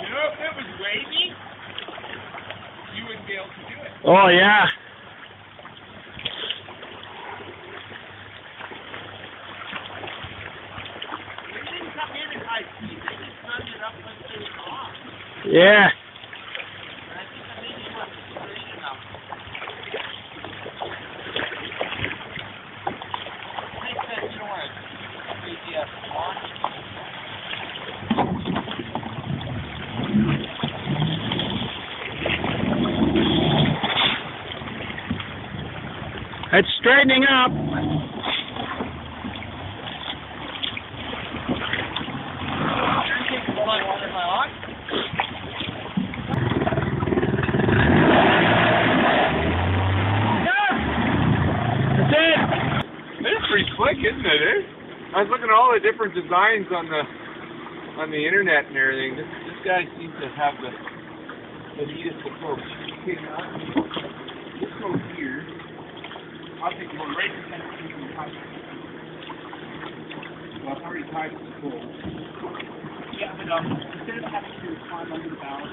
You know, if it was wavy, you wouldn't be able to do it. oh yeah. They It's straightening up. That's it. It's pretty slick, isn't it? Eh? I was looking at all the different designs on the on the internet and everything. This this guy seems to have the the neatest approach. This go I'll take one right to it. Well, it's already tied to the pole. Yeah, but um, instead of having to climb under the the